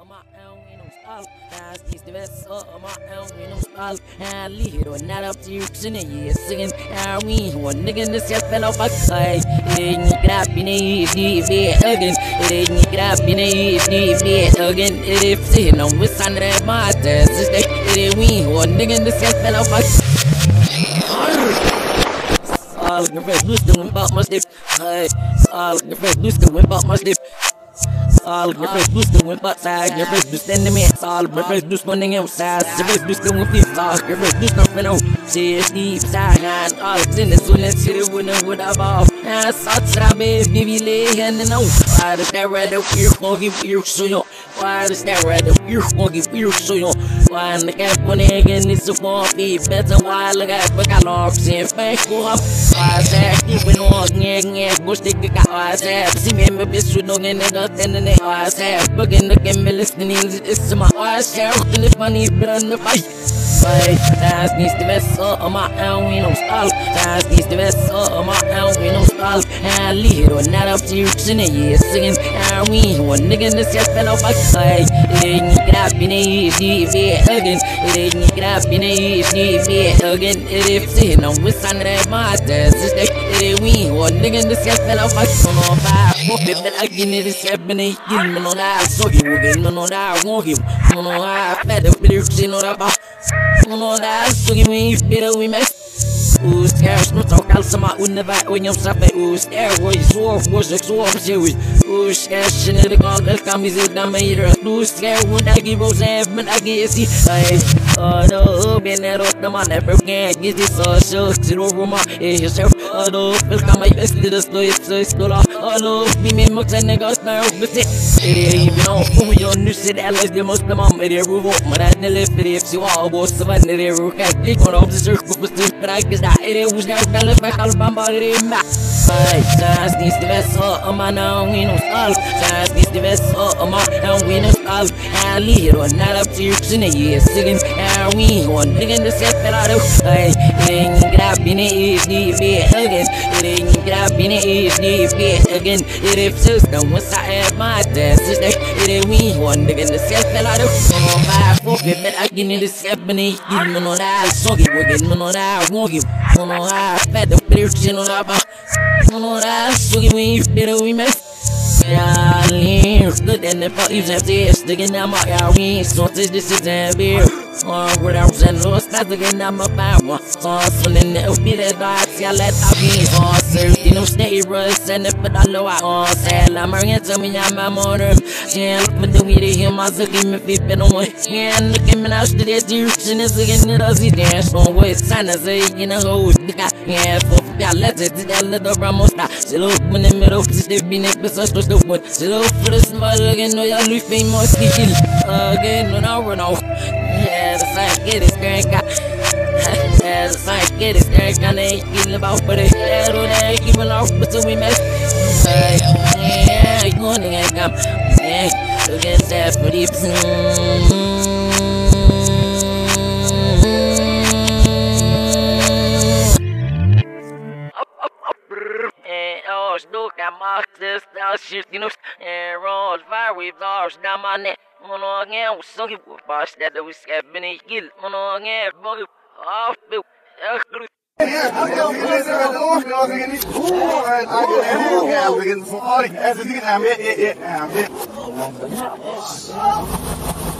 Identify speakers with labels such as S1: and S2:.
S1: I'm own in it's not up to you, in the years singing. One nigga in this yes, fellow fuck. Hey, you grab me, if you be hugging. You grab me, if you be hugging. If sitting on with Sandra, my test is that. We one nigga in this yes, fellow. All in the red, loose the wind my slip. All in the red, loose the wind my slip. All your face loose doing outside, your face loose in the mix. All your face loose running outside, your face loose doing flips. All your face loose nothing out. See it's deep side, and all in the soon and when it would have off. And such a baby, be lay and no. Why does that red up here, foggy, weird, so you? Why does that red up here, foggy, weird, so you? Why in the cap when again it's a feet better? Why look at what I lost in fake? Why is that keeping on, yeah, yeah, go stick it out. Why is that? See me, my bitch, you know, and it they eyes have. Fucking look at me listening to this to my eyes share And if money burn the fight. Fight, guys needs to mess up on my own, we no stall. Guys needs to mess up on my own, we no style. And on that up to you, chin and yeah, singing And we ain't one nigga that's just fell fight. my side. It ain't grabbing it, it ain't hugging It ain't grabbing it, it ain't hugging It ain't sitting on with sun and my desk day we or nigga this yes and I'll fight for all five. But I get it this happen and get him on our so he will get no that I want him. No no I fed up with your shit on our box. No no that so give me. Who's cash sama unawa unyam sape us airways war was exorb series us ash in the god el kamizu da meira lose care when I give rose man I get see hey oh no been at up the man ever can get this so show zero roma is yourself. Oh no el kamai es the story so is dollar Hallo, vi min maksenegger snakker musikk. Even om ujo nusser ellers de måste mamma det ruvo. Men at nelle brev så av oss så venner det rukket. Ikke om det sørg på bestemmer, ikke snær det hos nær, eller med halvbambar i meg side. Jazz this the best so I'm now we no stars. Jazz this the best oh, so I'm now we no stars. And little not up to you in a year seconds. And we one nigga the set that out of hey. Then you grab in it is the bit again. Then you grab in it is the bit again. It is just the once I have my dance is like it is we one nigga the set that out of my fucking bet I get in the step and it give me no that soggy with it no that won't morar, pedra prefiro nova, morar, sugi me firo e me Yeah, lean, good at the fuck you have this, sticking out my wings, so this is a beer. Uh, Where I was in the stars looking at my power. Hustling it with the dogs, yeah, let out me. Hustlers, you know, stay rushing it, but I know I hustle. I'm a bringing to me, I'm a motor. Yeah, look, but the way they hear my give me, flip it on. Yeah, look at me now, shit, that's the rich, and it's looking it us, he dance on what it's trying to say, you know, yeah, for I let's it, that little Ramos stop. She look in the middle, she they be next, but such was the one. Still look for the small, again, no, y'all, Luffy, more ski, she again, when I run off. the get it, girl, got. The sign get it, girl, got it, getting about, but it, yeah, do that, keep it off, but so we mess. Yeah, you want to get come. Yeah, look at that for the. Snooka Marcus, now shifting us and oh, rolls fire with ours down my neck.
S2: مناغي وصغب وباش دادو سكبني جيل مناغي بغب عفو اخر Oh,